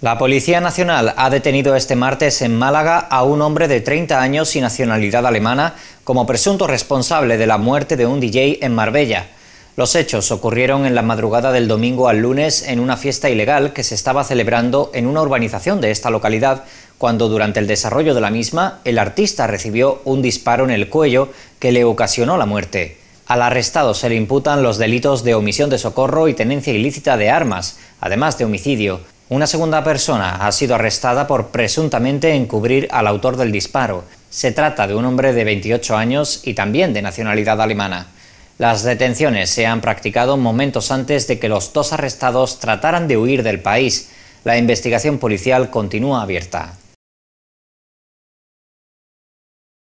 La Policía Nacional ha detenido este martes en Málaga a un hombre de 30 años y nacionalidad alemana como presunto responsable de la muerte de un DJ en Marbella. Los hechos ocurrieron en la madrugada del domingo al lunes en una fiesta ilegal que se estaba celebrando en una urbanización de esta localidad, cuando durante el desarrollo de la misma el artista recibió un disparo en el cuello que le ocasionó la muerte. Al arrestado se le imputan los delitos de omisión de socorro y tenencia ilícita de armas, además de homicidio. Una segunda persona ha sido arrestada por presuntamente encubrir al autor del disparo. Se trata de un hombre de 28 años y también de nacionalidad alemana. Las detenciones se han practicado momentos antes de que los dos arrestados trataran de huir del país. La investigación policial continúa abierta.